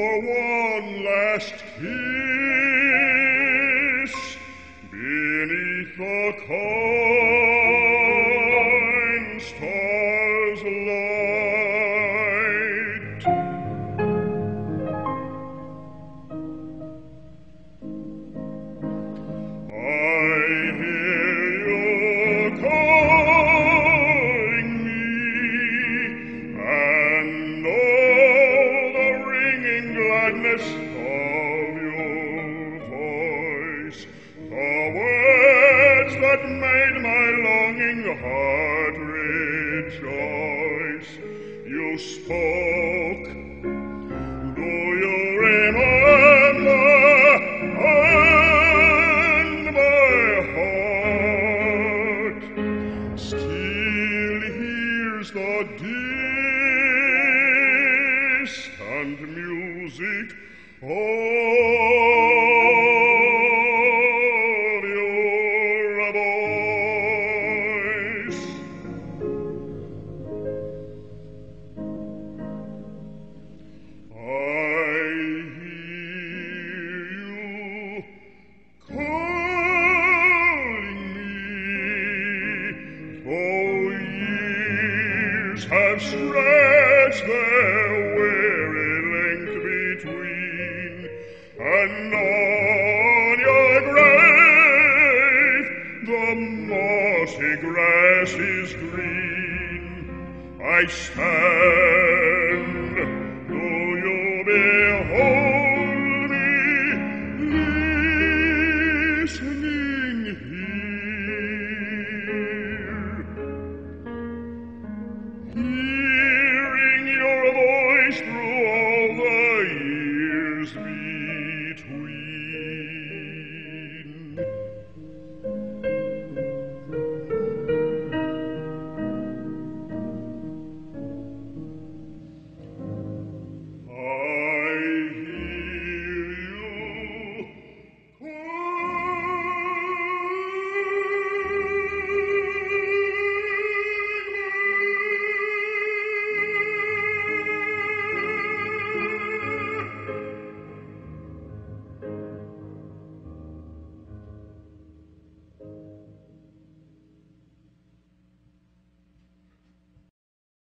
for one last kiss beneath the kind star's heart rejoice. You spoke do you remember? And my heart still hears the distant music of years have stretched their weary length between, and on your grave the mossy grass is green. I stand,